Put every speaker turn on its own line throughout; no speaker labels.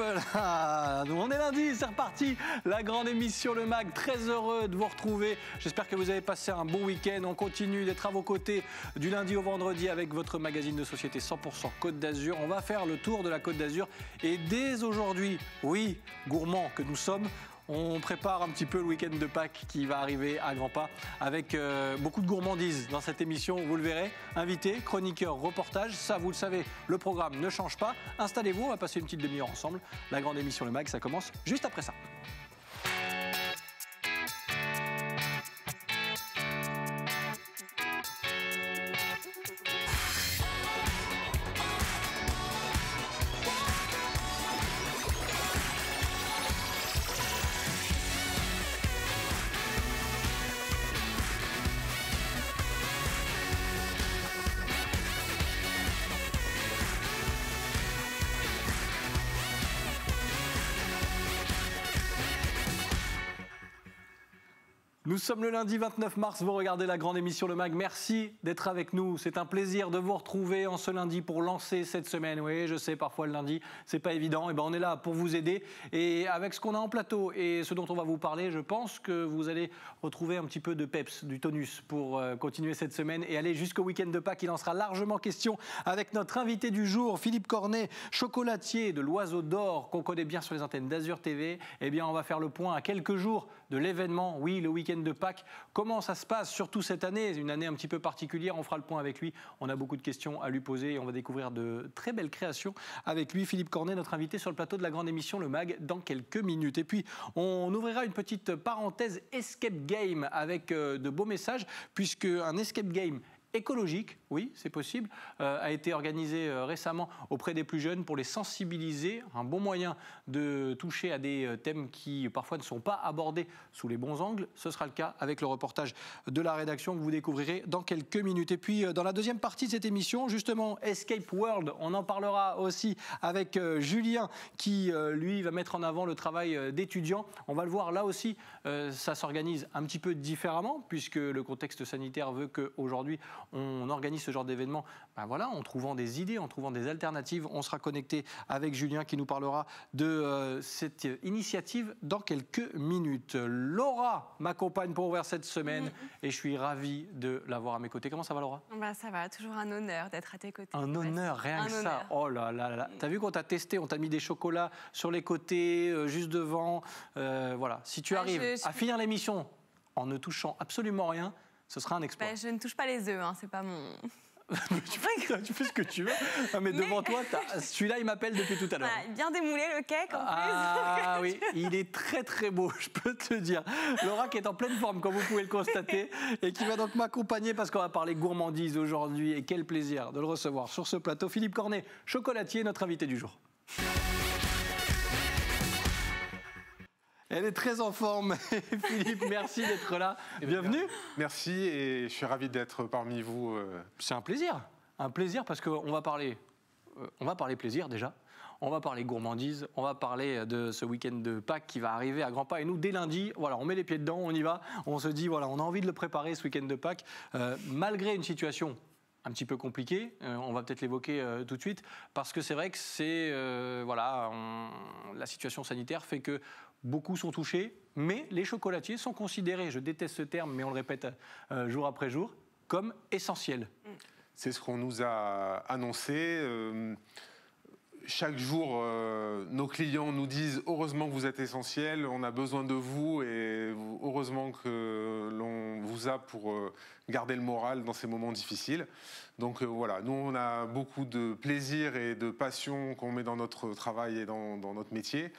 on est lundi, c'est reparti. La grande émission Le Mag, très heureux de vous retrouver. J'espère que vous avez passé un bon week-end. On continue d'être à vos côtés du lundi au vendredi avec votre magazine de société 100% Côte d'Azur. On va faire le tour de la Côte d'Azur et dès aujourd'hui, oui, gourmand que nous sommes, on prépare un petit peu le week-end de Pâques qui va arriver à grands pas avec euh, beaucoup de gourmandises dans cette émission, vous le verrez. Invité, chroniqueur, reportage, ça vous le savez, le programme ne change pas. Installez-vous, on va passer une petite demi-heure ensemble. La grande émission Le Mag, ça commence juste après ça. Nous sommes le lundi 29 mars, vous regardez la grande émission Le Mag. Merci d'être avec nous. C'est un plaisir de vous retrouver en ce lundi pour lancer cette semaine. Oui, je sais, parfois le lundi, c'est pas évident. Et eh ben, on est là pour vous aider. Et avec ce qu'on a en plateau et ce dont on va vous parler, je pense que vous allez retrouver un petit peu de peps, du tonus pour euh, continuer cette semaine et aller jusqu'au week-end de Pâques. Il en sera largement question avec notre invité du jour, Philippe Cornet, chocolatier de l'Oiseau d'Or, qu'on connaît bien sur les antennes d'Azur TV. Eh bien, on va faire le point à quelques jours de l'événement. Oui, le week-end de Pâques. Comment ça se passe, surtout cette année, une année un petit peu particulière On fera le point avec lui. On a beaucoup de questions à lui poser et on va découvrir de très belles créations avec lui. Philippe Cornet, notre invité sur le plateau de la grande émission Le Mag, dans quelques minutes. Et puis, on ouvrira une petite parenthèse escape game avec euh, de beaux messages, puisque un escape game écologique, oui, c'est possible, euh, a été organisé euh, récemment auprès des plus jeunes pour les sensibiliser. Un bon moyen de toucher à des euh, thèmes qui parfois ne sont pas abordés sous les bons angles. Ce sera le cas avec le reportage de la rédaction que vous découvrirez dans quelques minutes. Et puis dans la deuxième partie de cette émission, justement, Escape World, on en parlera aussi avec Julien qui, lui, va mettre en avant le travail d'étudiants. On va le voir là aussi, ça s'organise un petit peu différemment puisque le contexte sanitaire veut qu'aujourd'hui, on organise ce genre d'événement ben voilà, en trouvant des idées, en trouvant des alternatives. On sera connecté avec Julien qui nous parlera de euh, cette initiative dans quelques minutes. Laura m'accompagne pour ouvrir cette semaine mm. et je suis ravi de l'avoir à mes côtés. Comment ça va Laura?
Bah, Ça va, toujours un honneur d'être à tes côtés.
Un honneur, rien que ça. Oh là là là. T'as vu qu'on t'a testé, on t'a mis des chocolats sur les côtés, euh, juste devant. Euh, voilà, si tu arrives à finir l'émission en ne touchant absolument rien, ce sera un exploit.
Bah, je ne touche pas les œufs, hein, c'est pas mon.
tu, fais, ce que tu veux. mais, devant toi, celui-là, il m'appelle depuis tout à l'heure.
bien démoulé le cake en
plus. Ah oui, il est très très beau, je peux te dire. Laura qui est en pleine forme, comme vous pouvez le constater, et qui va donc m'accompagner parce qu'on va parler gourmandise aujourd'hui. Et quel plaisir de le recevoir sur ce plateau. Philippe Cornet, chocolatier, notre invité du jour. Elle est très en forme. Philippe, merci d'être là. Eh Bienvenue.
Merci et je suis ravi d'être parmi vous. Euh.
C'est un plaisir. Un plaisir parce qu'on va parler, euh, on va parler plaisir déjà. On va parler gourmandise, on va parler de ce week-end de Pâques qui va arriver à grands pas. Et nous, dès lundi, voilà, on met les pieds dedans, on y va. On se dit, voilà, on a envie de le préparer ce week-end de Pâques, euh, malgré une situation un petit peu compliqué. Euh, on va peut-être l'évoquer euh, tout de suite parce que c'est vrai que c'est euh, voilà, la situation sanitaire fait que beaucoup sont touchés, mais les chocolatiers sont considérés, je déteste ce terme, mais on le répète jour après jour, comme essentiels.
C'est ce qu'on nous a annoncé chaque jour, euh, nos clients nous disent heureusement que vous êtes essentiel, on a besoin de vous et heureusement que l'on vous a pour euh, garder le moral dans ces moments difficiles. Donc euh, voilà, nous on a beaucoup de plaisir et de passion qu'on met dans notre travail et dans, notre métier.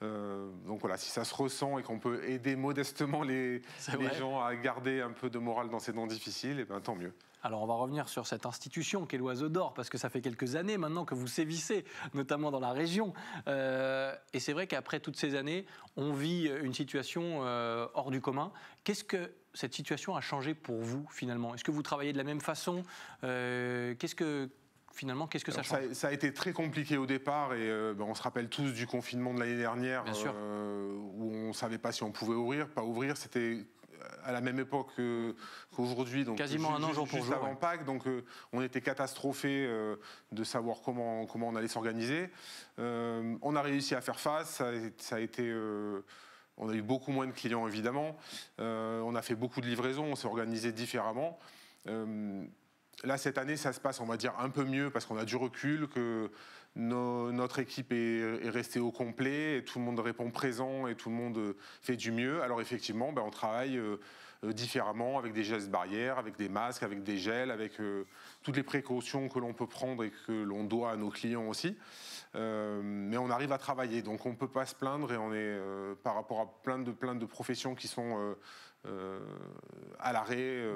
donc voilà, si ça se ressent et qu'on peut aider modestement les, les gens à garder un peu de moral dans ces temps difficiles, et eh ben, tant mieux.
Alors on va revenir sur cette institution qu'est l'Oiseau d'Or, parce que ça fait quelques années maintenant que vous sévissez, notamment dans la région. Euh, et c'est vrai qu'après toutes ces années, on vit une situation euh, hors du commun. Qu'est-ce que cette situation a changé pour vous finalement? Est-ce que vous travaillez de la même façon? Euh, Qu'est-ce que finalement, qu'est-ce que ça change?
ça, a été très compliqué au départ et ben, on se rappelle tous du confinement de l'année dernière où on ne savait pas si on pouvait ouvrir, pas ouvrir. C'était à la même époque que- qu'aujourd'hui, donc
Quasiment un an jour pour
juste
jour,
avant
ouais.
Pâques, donc euh, on était catastrophés euh, de savoir comment, comment on allait s'organiser. Euh, on a réussi à faire face, ça a, ça a été... on a eu beaucoup moins de clients évidemment, Euh, on a fait beaucoup de livraisons, on s'est organisé différemment. Euh, Là, cette année, ça se passe, on va dire, un peu mieux parce qu'on a du recul, que no- notre équipe est, est restée au complet, et tout le monde répond présent et tout le monde euh, fait du mieux. Alors effectivement, ben, on travaille euh, différemment avec des gestes barrières, avec des masques, avec des gels, avec euh, toutes les précautions que l'on peut prendre et que l'on doit à nos clients aussi. Euh, mais on arrive à travailler, donc on ne peut pas se plaindre et on est par rapport à plein de, plein de professions qui sont à l'arrêt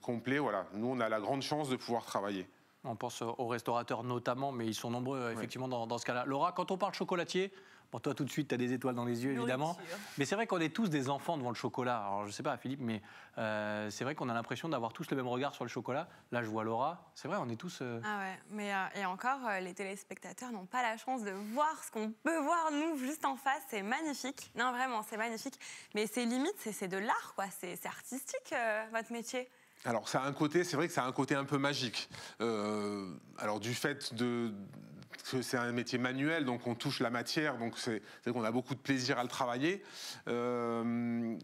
complet. Voilà. Nous, on a la grande chance de pouvoir travailler.
On pense aux restaurateurs notamment, mais ils sont nombreux euh, effectivement dans, dans ce cas-là. Laura, quand on parle chocolatier, bon, toi tout de suite, tu as des étoiles dans les yeux évidemment. Mais c'est vrai qu'on est tous des enfants devant le chocolat. Alors je sais pas, Philippe, mais euh, c'est vrai qu'on a l'impression d'avoir tous le même regard sur le chocolat. Là, je vois Laura. C'est vrai, on est tous. euh,
Ah ouais, mais euh, et encore, les téléspectateurs n'ont pas la chance de voir ce qu'on peut voir nous juste en face. C'est magnifique. Non, vraiment, c'est magnifique. Mais c'est limite, c'est de l'art, quoi. C'est c'est artistique, votre métier.
Alors, ça a un côté, c'est vrai que ça a un côté un peu magique. Euh, alors, du fait de que c'est un métier manuel, donc on touche la matière, donc c'est qu'on a beaucoup de plaisir à le travailler. Euh,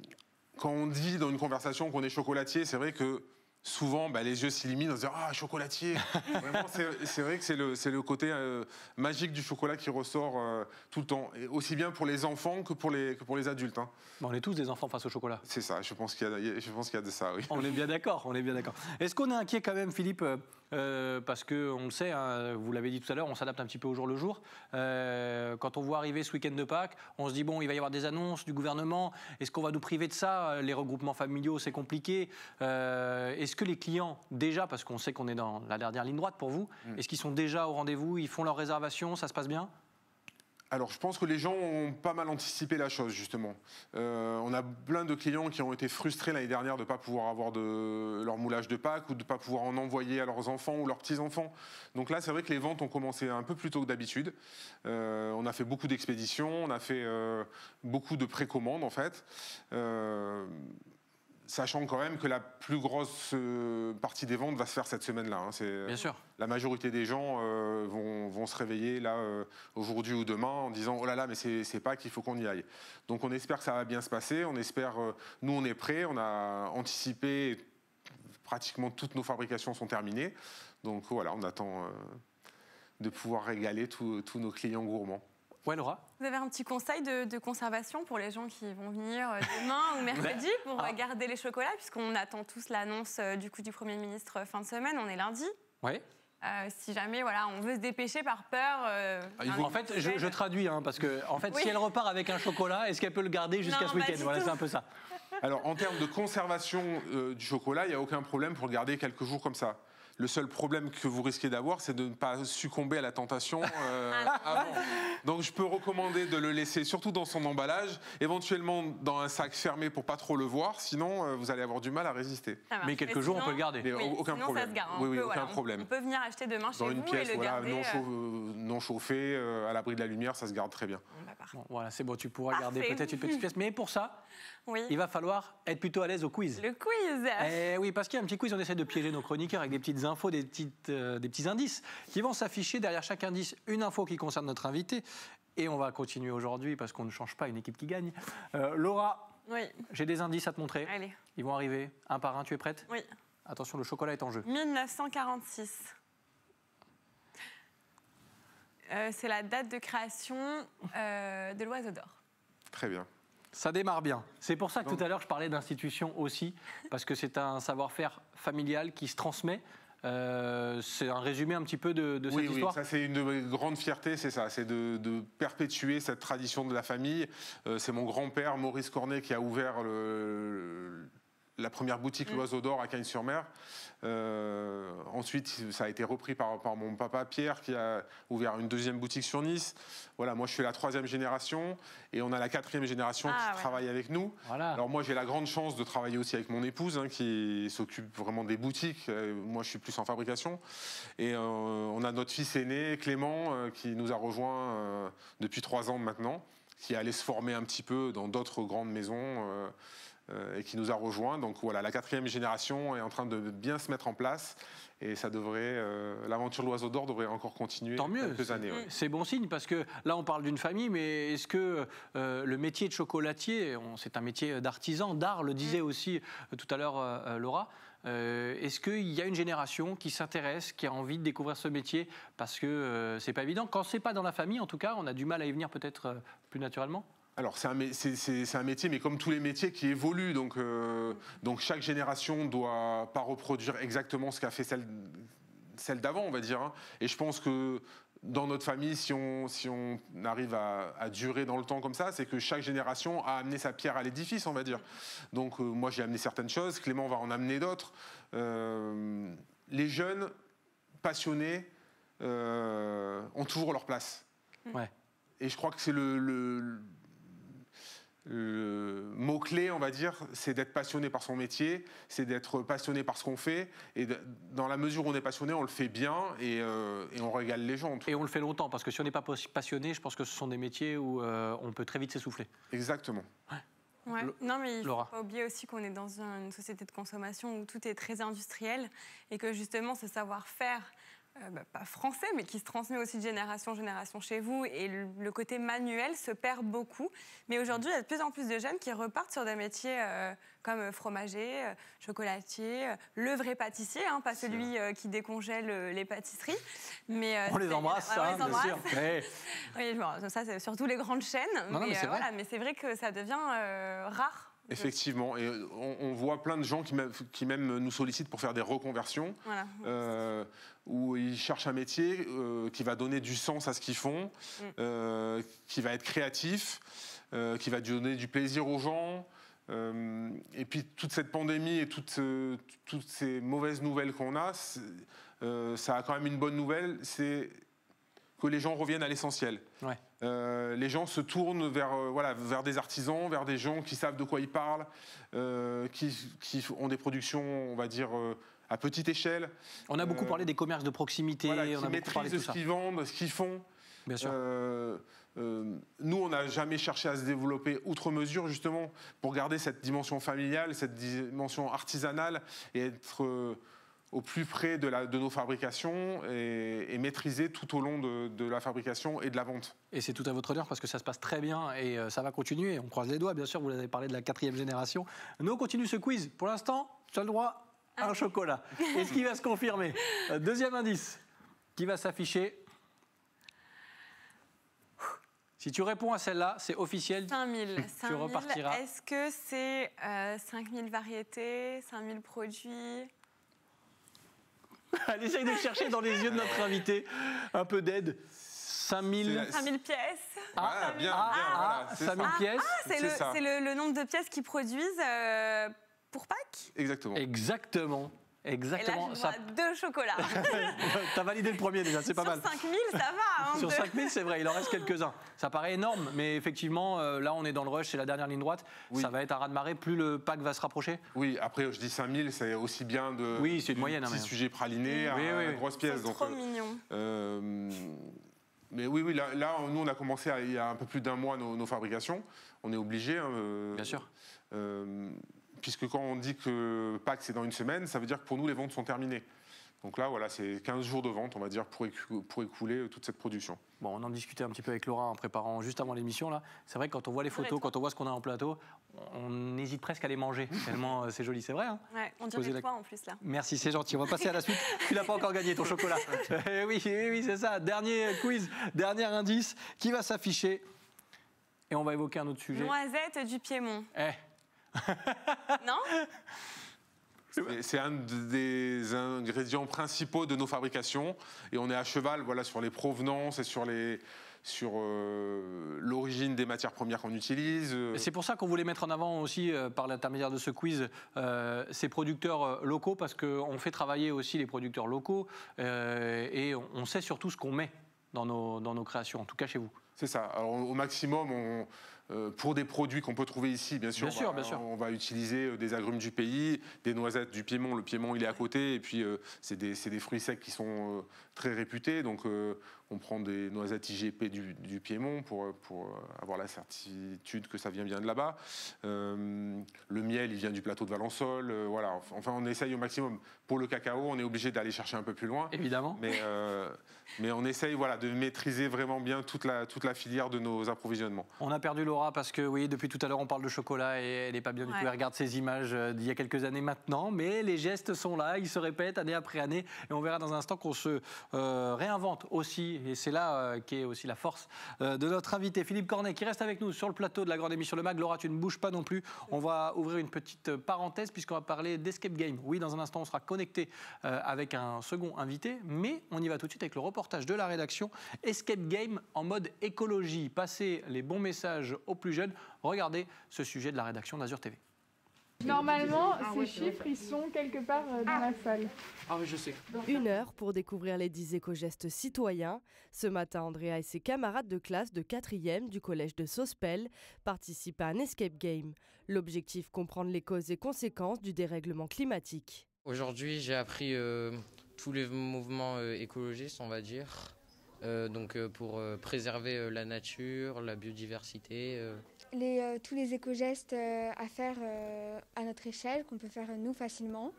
quand on dit dans une conversation qu'on est chocolatier, c'est vrai que souvent bah, les yeux s'illuminent en se disant ah chocolatier. Vraiment, c'est vrai que c'est le, le côté euh, magique du chocolat qui ressort euh, tout le temps, et aussi bien pour les enfants que pour les que pour les adultes. hein.
bon, on est tous des enfants face au chocolat.
C'est ça. Je pense qu'il y a, je pense qu'il y a de ça. Oui.
On est bien d'accord, on est bien d'accord. Est-ce qu'on est inquiet quand même, Philippe euh, euh, Parce que on le sait, hein, vous l'avez dit tout à l'heure, on s'adapte un petit peu au jour le jour. Euh, quand on voit arriver ce week-end de Pâques, on se dit bon, il va y avoir des annonces du gouvernement. Est-ce qu'on va nous priver de ça? Les regroupements familiaux, c'est compliqué. Euh, est-ce que les clients, déjà, parce qu'on sait qu'on est dans la dernière ligne droite pour vous, est-ce qu'ils sont déjà au rendez-vous? Ils font leur réservation Ça se passe bien?
Alors, je pense que les gens ont pas mal anticipé la chose, justement. Euh, on a plein de clients qui ont été frustrés l'année dernière de ne pas pouvoir avoir leur moulage de Pâques ou de ne pas pouvoir en envoyer à leurs enfants ou leurs petits-enfants. Donc là, c'est vrai que les ventes ont commencé un peu plus tôt que d'habitude. Euh, on a fait beaucoup d'expéditions, on a fait euh, beaucoup de précommandes, en fait. Euh, Sachant quand même que la plus grosse euh, partie des ventes va se faire cette semaine-là. hein. C'est-
Bien sûr.
la majorité des gens euh, vont, vont se réveiller là euh, aujourd'hui ou demain en disant oh là là mais c'est c'est pas qu'il faut qu'on y aille. Donc on espère que ça va bien se passer. On espère euh, nous on est prêts, on a anticipé pratiquement toutes nos fabrications sont terminées. Donc voilà on attend euh, de pouvoir régaler tous nos clients gourmands.
Ouais, Laura
Vous avez un petit conseil de, de conservation pour les gens qui vont venir euh, demain ou mercredi pour
Ah.
garder les chocolats, puisqu'on attend tous l'annonce euh, du coup du Premier ministre euh, fin de semaine. On est lundi. Euh, si jamais voilà, on veut se dépêcher par peur. euh,
Ah,
En fait, je, je traduis, hein, parce que en fait,
Oui.
si elle repart avec un chocolat, est-ce qu'elle peut le garder jusqu'à ce week-end Voilà, c'est un peu ça.
Alors en termes de conservation euh, du chocolat, il n'y a aucun problème pour le garder quelques jours comme ça. Le seul problème que vous risquez d'avoir, c'est de ne pas succomber à la tentation euh, avant. Donc je peux recommander de le laisser surtout dans son emballage, éventuellement dans un sac fermé pour pas trop le voir, sinon euh, vous allez avoir du mal à résister.
Mais quelques jours, on peut le garder.
Mais
Oui,
aucun
sinon,
problème.
Ça se garde.
Oui,
On
oui,
peut,
aucun
voilà, on-
problème.
On peut venir acheter demain chez
Dans
vous
une
et
pièce
le
voilà,
garder.
non,
euh,
euh, non chauffée, euh, à l'abri de la lumière, ça se garde très bien.
bon, bah.
Bon, voilà, c'est bon, tu pourras garder peut-être une petite pièce. Mais pour ça,
Oui.
il va falloir être plutôt à l'aise au quiz.
Le quiz.
Eh oui, parce qu'il y a un petit quiz, on essaie de piéger nos chroniqueurs avec des petites infos, des, petites, euh, des petits indices qui vont s'afficher derrière chaque indice, une info qui concerne notre invité. Et on va continuer aujourd'hui parce qu'on ne change pas une équipe qui gagne. Euh, Laura,
Oui.
j'ai des indices à te montrer.
Allez.
Ils vont arriver un par un. Tu es prête?
Oui.
Attention, le chocolat est en jeu.
1946. Euh, c'est la date de création euh, de l'Oiseau d'Or.
Très bien.
Ça démarre bien. C'est pour ça que
Donc-
tout à l'heure, je parlais d'institution aussi, parce que c'est un savoir-faire familial qui se transmet. Euh, c'est un résumé un petit peu de, de cette
oui, oui,
histoire.
ça c'est une de mes grandes fiertés, c'est ça, c'est de, de perpétuer cette tradition de la famille. Euh, c'est mon grand-père, Maurice Cornet, qui a ouvert le- la première boutique
Mm.
L'Oiseau d'Or à Cagnes-sur-Mer. Euh, ensuite, ça a été repris par, par mon papa Pierre, qui a ouvert une deuxième boutique sur Nice. Voilà, moi je suis la troisième génération, et on a la quatrième génération
Ah,
qui
ouais.
travaille avec nous.
Voilà.
Alors moi j'ai la grande chance de travailler aussi avec mon épouse hein, qui s'occupe vraiment des boutiques. Euh, moi je suis plus en fabrication. Et euh, on a notre fils aîné Clément euh, qui nous a rejoint euh, depuis trois ans maintenant, qui est allé se former un petit peu dans d'autres grandes maisons. Euh, et qui nous a rejoints. Donc voilà, la quatrième génération est en train de bien se mettre en place. Et ça devrait, euh, l'aventure l'oiseau d'or devrait encore continuer
Tant mieux.
quelques années. ouais.
C'est bon signe parce que là, on parle d'une famille, mais est-ce que euh, le métier de chocolatier, c'est un métier d'artisan, d'art, le disait aussi euh, tout à l'heure Laura. euh, est-ce qu'il y a une génération qui s'intéresse, qui a envie de découvrir ce métier Parce que euh, c'est pas évident? Quand c'est pas dans la famille, en tout cas, on a du mal à y venir peut-être euh, plus naturellement.
Alors c'est un, métier, mais comme tous les métiers, qui évolue. Donc, euh, donc chaque génération doit pas reproduire exactement ce qu'a fait celle, celle d'avant, on va dire. hein. Et je pense que dans notre famille, si on, si on arrive à, à durer dans le temps comme ça, c'est que chaque génération a amené sa pierre à l'édifice, on va dire. Donc euh, moi j'ai amené certaines choses, Clément va en amener d'autres. Euh, les jeunes passionnés ont toujours leur place.
Ouais.
Et je crois que c'est le, le- le mot-clé, on va dire, c'est d'être passionné par son métier, c'est d'être passionné par ce qu'on fait. Et de- dans la mesure où on est passionné, on le fait bien et, euh, et on régale les gens. en tout
Et on le fait longtemps, parce que si on n'est pas passionné, je pense que ce sont des métiers où euh, on peut très vite s'essouffler.
Exactement.
Ouais. Non, mais il ne
Laura.
faut pas oublier aussi qu'on est dans une société de consommation où tout est très industriel et que justement ce savoir-faire, euh, bah, pas français, mais qui se transmet aussi de génération en génération chez vous et le, le côté manuel se perd beaucoup. Mais aujourd'hui, il y a de plus en plus de jeunes qui repartent sur des métiers euh, comme fromager, euh, chocolatier, le vrai pâtissier, hein, pas celui qui décongèle les pâtisseries. Mais,
On les embrasse,
ouais, on
hein,
les
bien sûr.
Oui, bon, ça c'est surtout les grandes chaînes.
Non, non, mais c'est vrai.
voilà, mais c'est vrai que ça devient rare.
Effectivement. Et on, on voit plein de gens qui, même- qui même nous sollicitent pour faire des reconversions.
Voilà.
euh, où ils cherchent un métier euh, qui va donner du sens à ce qu'ils font,
Mm.
euh, qui va être créatif, euh, qui va donner du plaisir aux gens. Euh, et puis toute cette pandémie et toutes, euh, toutes ces mauvaises nouvelles qu'on a, euh, ça a quand même une bonne nouvelle, c'est que les gens reviennent à l'essentiel.
Ouais.
Euh, les gens se tournent vers, euh, voilà, vers des artisans, vers des gens qui savent de quoi ils parlent, euh, qui, qui ont des productions, on va dire, à petite échelle.
On a beaucoup parlé des commerces de proximité,
Voilà,
on a beaucoup parlé de
maîtrisent ce qu'ils vendent, ce qu'ils font.
Bien sûr.
Nous, on n'a jamais cherché à se développer outre mesure, justement, pour garder cette dimension familiale, cette dimension artisanale et être au plus près de, la- de nos fabrications et, et maîtriser tout au long de, de la fabrication et de la vente.
Et c'est tout à votre honneur parce que ça se passe très bien et euh, ça va continuer. On croise les doigts, bien sûr, vous avez parlé de la quatrième génération. Nous, on continue ce quiz. Pour l'instant, tu as le droit à un chocolat. Est-ce qu'il va se confirmer Euh, Deuxième indice qui va s'afficher. Si tu réponds à celle-là, c'est officiel.
5000. 5000.
repartiras.
Est-ce que c'est euh, 5000 variétés, 5000 produits?
Elle essaye de chercher dans les yeux de notre invité un peu d'aide. 5000.
C'est
5000 pièces
Ah, bien,
ah,
bien,
ah,
voilà, c'est
5000
ça.
pièces.
C'est
C'est
le,
ça.
c'est le- le nombre de pièces qu'ils produisent euh, pour Pâques?
Exactement.
Exactement.
Et là,
Exactement.
je
Ça-
vois deux chocolats.
T'as validé le premier déjà, c'est pas
Sur
mal.
5000, ça va. hein,
Sur
deux.
5000, c'est vrai, il en reste quelques-uns. Ça paraît énorme, mais effectivement, euh, là, on est dans le rush, c'est la dernière ligne droite.
Oui.
Ça va être à ras de marée, plus le pack va se rapprocher.
Oui, après, je dis 5000, c'est aussi bien de.
Oui, c'est une moyenne, hein,
Petit
mais-
sujet praliné à
Oui, oui, oui.
grosse pièce.
C'est
donc,
trop
euh,
mignon.
Euh, mais oui, oui, là, là, nous, on a commencé à- il y a un peu plus d'un mois nos, nos fabrications. On est obligé. hein, euh,
Bien sûr.
euh, puisque quand on dit que Pâques, c'est dans une semaine, ça veut dire que pour nous, les ventes sont terminées. Donc là, voilà, c'est 15 jours de vente, on va dire, pour, écou- pour écouler euh, toute cette production.
Bon, on en discutait un petit peu avec Laura en préparant juste avant l'émission. là. C'est vrai que quand on voit les photos, quand on voit ce qu'on a en plateau, on hésite presque à les manger, tellement euh, c'est joli, c'est vrai. hein?
Ouais, on dirait
la-
toi en plus là.
Merci, c'est gentil. On va passer à la suite. Tu l'as pas encore gagné ton chocolat. Eh oui, oui, oui, c'est ça. Dernier quiz, dernier indice qui va s'afficher. Et on va évoquer un autre sujet.
Noisette du Piémont.
Eh,
Non
C'est- un des ingrédients principaux de nos fabrications. Et on est à cheval voilà, sur les provenances et sur les sur euh, l'origine des matières premières qu'on utilise. euh,
C'est pour ça qu'on voulait mettre en avant aussi, euh, par l'intermédiaire de ce quiz, euh, ces producteurs locaux, parce qu'on fait travailler aussi les producteurs locaux euh, et on, on sait surtout ce qu'on met dans nos, dans nos créations, en tout cas chez vous.
C'est ça. Alors, au maximum, on, pour des produits qu'on peut trouver ici, bien sûr,
Bien sûr,
on, va,
bien sûr.
on va utiliser euh, des agrumes du pays, des noisettes du Piémont. Le Piémont, il est à côté, et puis euh, c'est des, des fruits secs qui sont euh, très réputés. Donc, euh, on prend des noisettes IGP du, du Piémont pour, pour euh, avoir la certitude que ça vient bien de là-bas. Euh, le miel, il vient du plateau de Valençol. euh, voilà. Enfin, on essaye au maximum. Pour le cacao, on est obligé d'aller chercher un peu plus loin.
Évidemment.
Mais, euh, mais on essaye voilà, de maîtriser vraiment bien toute la, toute la filière de nos approvisionnements.
On a perdu Laura parce que oui, depuis tout à l'heure on parle de chocolat et elle n'est pas bien du tout. Elle regarde ces images d'il y a quelques années maintenant, mais les gestes sont là, ils se répètent année après année et on verra dans un instant qu'on se euh, réinvente aussi. Et c'est là euh, qu'est aussi la force euh, de notre invité Philippe Cornet qui reste avec nous sur le plateau de la grande émission Le Mag. Laura, tu ne bouges pas non plus. On va ouvrir une petite euh, parenthèse puisqu'on va parler d'escape game. Oui, dans un instant on sera connecté avec un second invité, mais on y va tout de suite avec le reportage de la rédaction Escape Game en mode écologie. Passer les bons messages aux plus jeunes. Regardez ce sujet de la rédaction d'Azur TV.
Normalement, ces chiffres, ils sont quelque part euh, dans la salle.
Ah oui, je sais.
Une heure pour découvrir les 10 éco-gestes citoyens. Ce matin, Andrea et ses camarades de classe de 4e du collège de Sospel participent à un escape game. L'objectif, comprendre les causes et conséquences du dérèglement climatique.
Aujourd'hui, j'ai appris euh, tous les mouvements euh, écologistes, on va dire. Euh, donc euh, pour euh, préserver euh, la nature, la biodiversité. Euh.
les, euh, tous les éco-gestes euh, à faire euh, à notre échelle, qu'on peut faire nous facilement,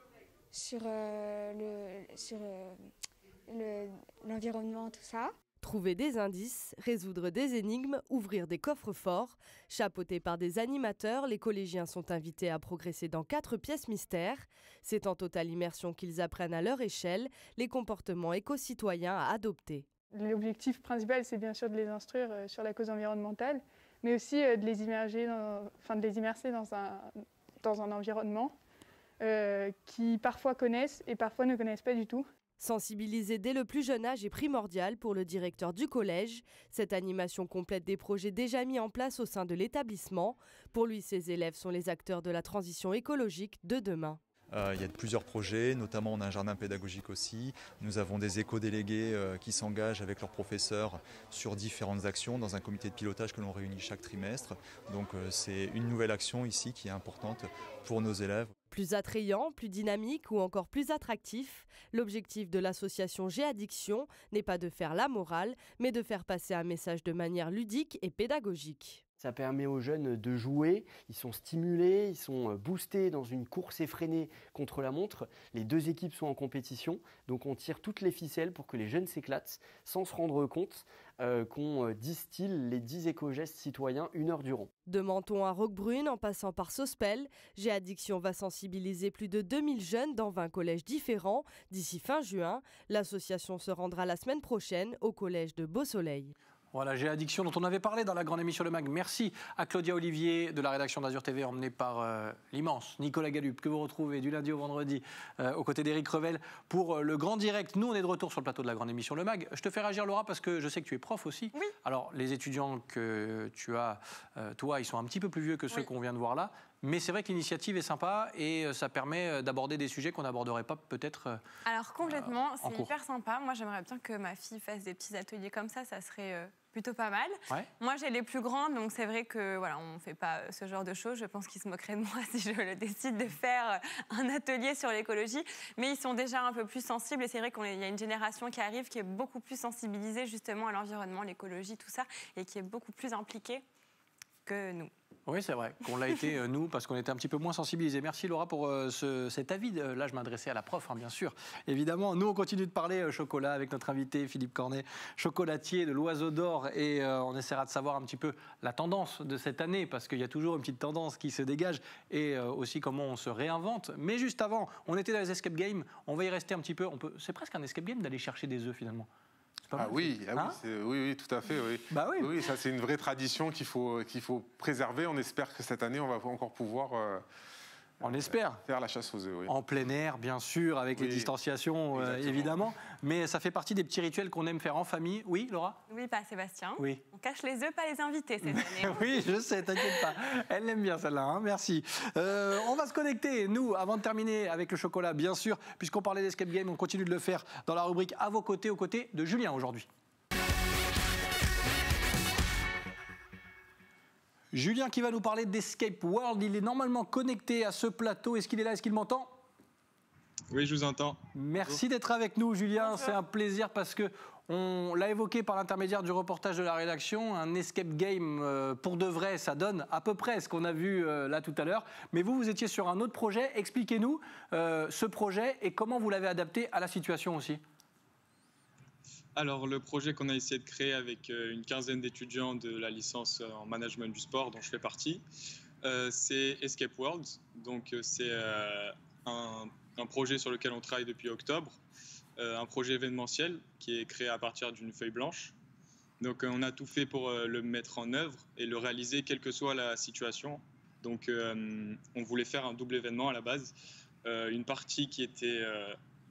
sur euh, le- sur, euh, le- l'environnement, tout ça.
Trouver des indices, résoudre des énigmes, ouvrir des coffres forts. Chapeautés par des animateurs, les collégiens sont invités à progresser dans quatre pièces mystères. C'est en totale immersion qu'ils apprennent à leur échelle les comportements éco-citoyens à adopter.
L'objectif principal, c'est bien sûr de les instruire sur la cause environnementale, mais aussi euh, de les immerger, immerser dans un dans un environnement euh, qui parfois connaissent et parfois ne connaissent pas du tout.
Sensibiliser dès le plus jeune âge est primordial pour le directeur du collège. Cette animation complète des projets déjà mis en place au sein de l'établissement. Pour lui, ses élèves sont les acteurs de la transition écologique de demain.
Euh, il y a plusieurs projets, notamment on a un jardin pédagogique aussi. Nous avons des éco-délégués euh, qui s'engagent avec leurs professeurs sur différentes actions dans un comité de pilotage que l'on réunit chaque trimestre. Donc euh, c'est une nouvelle action ici qui est importante pour nos élèves.
Plus attrayant, plus dynamique ou encore plus attractif, l'objectif de l'association G Addiction n'est pas de faire la morale, mais de faire passer un message de manière ludique et pédagogique.
Ça permet aux jeunes de jouer, ils sont stimulés, ils sont euh, boostés dans une course effrénée contre la montre. Les deux équipes sont en compétition, donc on tire toutes les ficelles pour que les jeunes s'éclatent sans se rendre compte euh, qu'on euh, distille les 10 éco-gestes citoyens une heure durant.
De Menton à Roquebrune en passant par Sospel, G Addiction va sensibiliser plus de 2000 jeunes dans 20 collèges différents d'ici fin juin. L'association se rendra la semaine prochaine au collège de Beau-Soleil.
Voilà, j'ai addiction dont on avait parlé dans la grande émission Le Mag. Merci à Claudia Olivier de la rédaction d'Azur TV, emmenée par euh, l'immense Nicolas Galup, que vous retrouvez du lundi au vendredi euh, aux côtés d'Éric Revel pour euh, le grand direct. Nous, on est de retour sur le plateau de la grande émission Le Mag. Je te fais réagir, Laura, parce que je sais que tu es prof aussi.
Oui.
Alors, les étudiants que tu as, euh, toi, ils sont un petit peu plus vieux que ceux
Oui.
qu'on vient de voir là. Mais c'est vrai que l'initiative est sympa et euh, ça permet d'aborder des sujets qu'on n'aborderait pas peut-être.
Alors complètement,
en
c'est hyper sympa. Moi, j'aimerais bien que ma fille fasse des petits ateliers comme ça. Ça serait plutôt pas mal.
Ouais.
Moi, j'ai les plus grandes, donc c'est vrai que voilà, on fait pas ce genre de choses. Je pense qu'ils se moqueraient de moi si je le décide de faire un atelier sur l'écologie. Mais ils sont déjà un peu plus sensibles et c'est vrai qu'il y a une génération qui arrive qui est beaucoup plus sensibilisée justement à l'environnement, l'écologie, tout ça, et qui est beaucoup plus impliquée que nous.
Oui, c'est vrai qu'on l'a été, euh, nous, parce qu'on était un petit peu moins sensibilisés. Merci Laura pour euh, ce- cet avis. Euh, Là, je m'adressais à la prof, hein, bien sûr. Évidemment, nous, on continue de parler chocolat avec notre invité Philippe Cornet, chocolatier de l'Oiseau d'Or. Et on essaiera de savoir un petit peu la tendance de cette année, parce qu'il y a toujours une petite tendance qui se dégage, et aussi comment on se réinvente. Mais juste avant, on était dans les escape games. On va y rester un petit peu. C'est presque un escape game d'aller chercher des œufs, finalement.
Ah oui, ah oui,
Hein
oui, oui, tout à fait. Oui.
Bah oui.
Oui, ça c'est une vraie tradition qu'il faut, qu'il faut préserver. On espère que cette année, on va encore pouvoir euh,
On espère.
faire la chasse aux œufs. oui.
En plein air, bien sûr, avec les distanciations, euh, évidemment. Mais ça fait partie des petits rituels qu'on aime faire en famille. Oui, Laura?
Oui, pas Sébastien.
Oui.
On cache les œufs, pas les invités cette année.
Oui, je sais, t'inquiète pas. Elle l'aime bien celle-là, hein, merci. Euh, on va se connecter, nous, avant de terminer avec le chocolat, bien sûr, puisqu'on parlait d'escape game, on continue de le faire dans la rubrique À vos côtés, aux côtés de Julien aujourd'hui. Julien qui va nous parler d'Escape World. Il est normalement connecté à ce plateau. Est-ce qu'il est là? Est-ce qu'il m'entend?
Oui, je vous entends.
Merci d'être avec nous, Julien. C'est un plaisir parce que on l'a évoqué par l'intermédiaire du reportage de la rédaction, un escape game euh, pour de vrai, ça donne à peu près ce qu'on a vu euh, là tout à l'heure. Mais vous, vous étiez sur un autre projet. Expliquez-nous euh, ce projet et comment vous l'avez adapté à la situation aussi.
Alors, le projet qu'on a essayé de créer avec une quinzaine d'étudiants de la licence en management du sport, dont je fais partie, c'est Escape World. Donc, c'est un, projet sur lequel on travaille depuis octobre euh, un projet événementiel qui est créé à partir d'une feuille blanche. Donc euh, on a tout fait pour euh, le mettre en œuvre et le réaliser quelle que soit la situation. Donc on voulait faire un double événement à la base. une partie qui était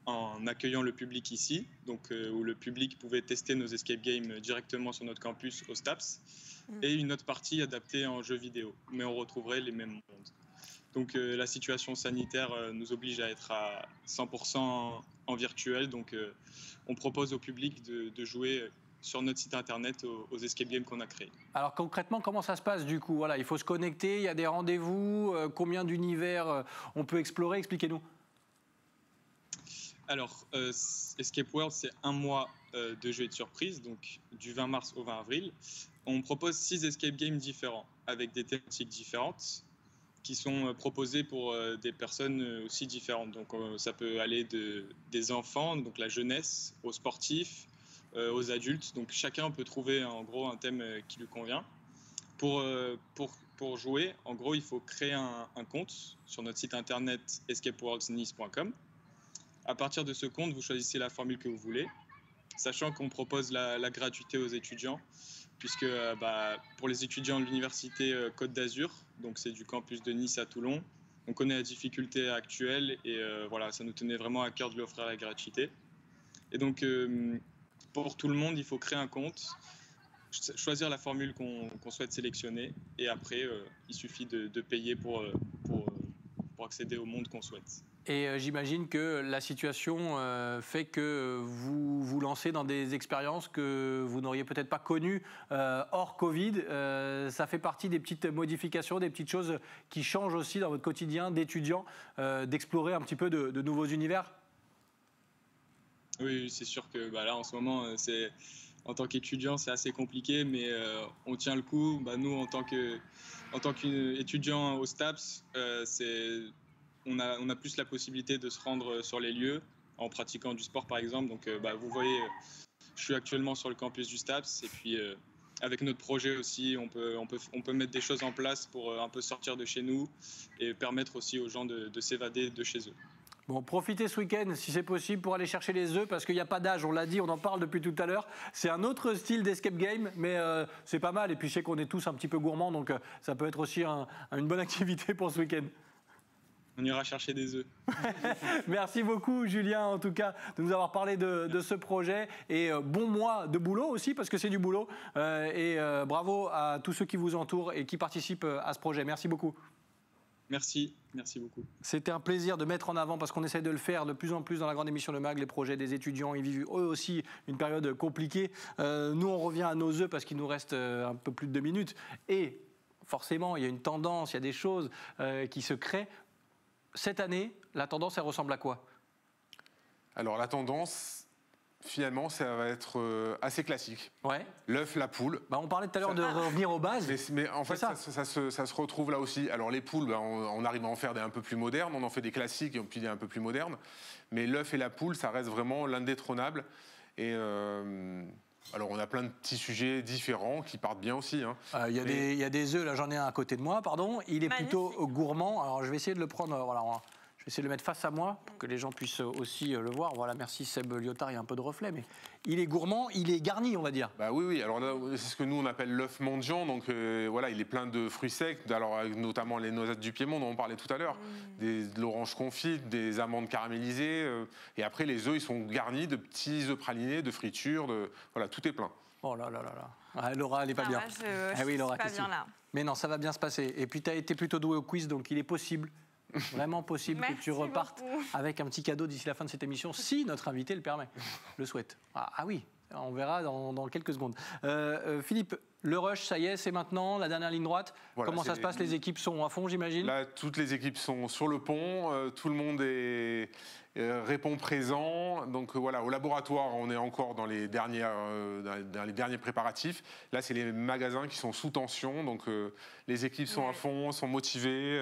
en accueillant le public ici, donc où le public pouvait tester nos escape games directement sur notre campus au STAPS, mmh. et une autre partie adaptée en jeu vidéo, mais on retrouverait les mêmes mondes. Donc euh, la situation sanitaire euh, nous oblige à être à 100% en, virtuel. Donc euh, on propose au public de, jouer sur notre site internet aux, escape games qu'on a créés.
Alors concrètement, comment ça se passe du coup? Voilà, il faut se connecter, il y a des rendez-vous, combien d'univers on peut explorer? Expliquez-nous.
Alors, Escape World, c'est un mois de jeux et de surprises, donc du 20 mars au 20 avril. On propose six escape games différents, avec des thématiques différentes qui sont euh, proposés pour euh, des personnes euh, aussi différentes. Donc ça peut aller de, des enfants, donc la jeunesse, aux sportifs, aux adultes. Donc chacun peut trouver en gros un thème qui lui convient. Pour, pour, pour jouer, en gros, il faut créer un, compte sur notre site internet escapeworldsnice.com. À partir de ce compte, vous choisissez la formule que vous voulez, sachant qu'on propose la, gratuité aux étudiants puisque euh, bah, pour les étudiants de l'université euh, Côte d'Azur, donc c'est du campus de Nice à Toulon, on connaît la difficulté actuelle et euh, voilà, ça nous tenait vraiment à cœur de lui offrir la gratuité. Et donc, pour tout le monde, il faut créer un compte, choisir la formule qu'on souhaite sélectionner et après, il suffit de, payer pour accéder au monde qu'on souhaite.
Et euh, j'imagine que la situation euh, fait que vous vous lancez dans des expériences que vous n'auriez peut-être pas connues euh, hors Covid. ça fait partie des petites modifications, des petites choses qui changent aussi dans votre quotidien d'étudiant, d'explorer un petit peu de, nouveaux univers?
Oui, c'est sûr que bah, là, en ce moment, c'est en tant qu'étudiant, c'est assez compliqué, mais on tient le coup. Bah, nous, en tant que en tant qu'étudiant au STAPS, c'est on a, plus la possibilité de se rendre euh, sur les lieux en pratiquant du sport par exemple. Donc euh, bah, vous voyez, euh, je suis actuellement sur le campus du STAPS et puis avec notre projet aussi, on peut, mettre des choses en place pour un peu sortir de chez nous et permettre aussi aux gens de, s'évader de chez eux.
Bon, profitez ce week-end, si c'est possible, pour aller chercher les œufs, parce qu'il n'y a pas d'âge, on l'a dit, on en parle depuis tout à l'heure. C'est un autre style d'escape game, mais c'est pas mal. Et puis je sais qu'on est tous un petit peu gourmands, donc ça peut être aussi une bonne activité pour ce week-end.
On ira chercher des œufs.
Merci beaucoup, Julien, en tout cas, de nous avoir parlé de, ce projet. Et euh, bon mois de boulot aussi, parce que c'est du boulot. Euh, et euh, bravo à tous ceux qui vous entourent et qui participent à ce projet. Merci beaucoup.
Merci, merci beaucoup.
C'était un plaisir de mettre en avant, parce qu'on essaie de le faire de plus en plus dans la grande émission de MAG, les projets des étudiants. Ils vivent eux aussi une période compliquée. nous, on revient à nos œufs parce qu'il nous reste un peu plus de deux minutes. Et forcément, il y a une tendance, il y a des choses qui se créent cette année, la tendance, elle ressemble à quoi?
Alors la tendance, finalement, ça va être euh, assez classique.
Ouais.
L'œuf, la poule.
Bah, on parlait tout à l'heure de revenir aux bases.
Mais, en fait, ça. Ça, se, retrouve là aussi. Alors les poules, bah, on, arrive à en faire des un peu plus modernes, on en fait des classiques et puis des un peu plus modernes. Mais l'œuf et la poule, ça reste vraiment l'indétrônable. Et euh, alors, on a plein de petits sujets différents qui partent bien aussi. Hein.
Euh, il y, a des œufs, là j'en ai un à côté de moi, pardon. Il est plutôt gourmand. Alors, je vais essayer de le prendre. Voilà, je vais essayer de le mettre face à moi pour que les gens puissent aussi euh, le voir. Voilà, merci Seb Lyotard, il y a un peu de reflet, mais il est gourmand, il est garni, on va dire.
Bah oui, oui. Alors c'est ce que nous on appelle l'œuf mendiant. Donc euh, voilà, il est plein de fruits secs, alors notamment les noisettes du Piémont dont on parlait tout à l'heure, mmh. des, de l'orange confite, des amandes caramélisées, euh, et après les œufs ils sont garnis de petits œufs pralinés, de fritures, de voilà, tout est plein.
Oh là là là là. Ah, Laura, elle n'est pas bien.
ah oui, Laura, pas bien là.
Mais non, ça va bien se passer. Et puis, tu as été plutôt doué au quiz, donc il est possible vraiment possible que tu repartes avec un petit cadeau d'ici la fin de cette émission, si notre invité le permet, le souhaite. Ah, ah oui, On verra dans, dans quelques secondes. Euh, euh, Philippe, le rush, ça y est, c'est maintenant, la dernière ligne droite.
Voilà,
Comment ça se passe Les équipes sont à fond, j'imagine?
Là, toutes les équipes sont sur le pont, euh, tout le monde est, euh, répond présent. Donc euh, voilà, au laboratoire, on est encore dans les, dernières, euh, dans les- derniers préparatifs. Là, c'est les magasins qui sont sous tension, donc euh, les équipes sont à fond, sont motivées,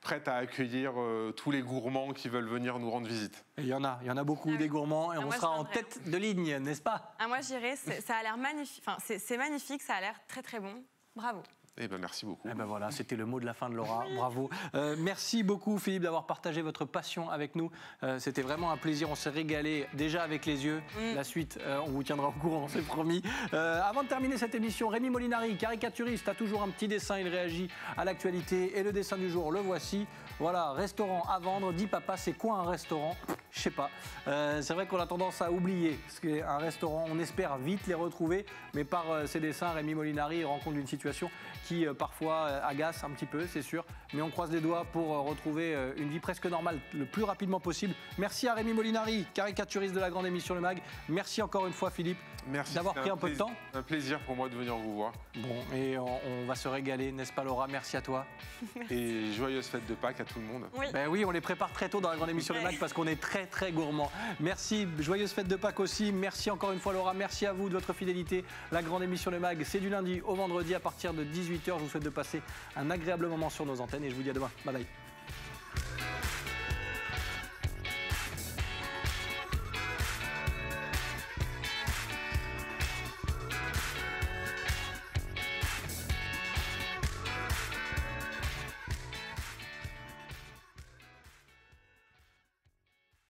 prêtes à accueillir euh, tous les gourmands qui veulent venir nous rendre visite.
Et Il y en a, il y en a beaucoup,
Ah
des gourmands, et
Ah,
on
moi,
sera en tête de ligne, n'est-ce pas?
Ah, moi, j'irai. Ça a l'air magnifique. Enfin, c'est magnifique. Ça a l'air très très bon. Bravo.
Eh ben, merci beaucoup.
Eh ben voilà, c'était le mot de la fin de Laura. Bravo. Euh, merci beaucoup Philippe d'avoir partagé votre passion avec nous. Euh, c'était vraiment un plaisir. On s'est régalé déjà avec les yeux.
Mm.
La suite, euh, on vous tiendra au courant, c'est promis. Euh, avant de terminer cette émission, Rémi Molinari, caricaturiste, a toujours un petit dessin. Il réagit à l'actualité et le dessin du jour, le voici. Voilà, restaurant à vendre. Dis papa, c'est quoi un restaurant? Je sais pas. Euh, c'est vrai qu'on a tendance à oublier ce qu'est un restaurant. On espère vite les retrouver, mais par euh, ces dessins, Rémi Molinari rencontre une situation qui euh, parfois euh, agace un petit peu, c'est sûr. Mais on croise les doigts pour euh, retrouver une vie presque normale le plus rapidement possible. Merci à Rémi Molinari, caricaturiste de la grande émission Le Mag. Merci encore une fois Philippe
Merci.
d'avoir pris un peu de temps.
Un plaisir pour moi de venir vous voir.
Bon, et on, on va se régaler, n'est-ce pas Laura? Merci à toi.
Et joyeuse fête de Pâques à tout le monde.
Oui.
Ben oui, on les prépare très tôt dans la grande émission Le Mag parce qu'on est très très gourmand. Merci, joyeuse fête de Pâques aussi. Merci encore une fois Laura, merci à vous de votre fidélité. La grande émission Le Mag, c'est du lundi au vendredi à partir de 18h. Je vous souhaite de passer un agréable moment sur nos antennes et je vous dis à demain. Bye bye.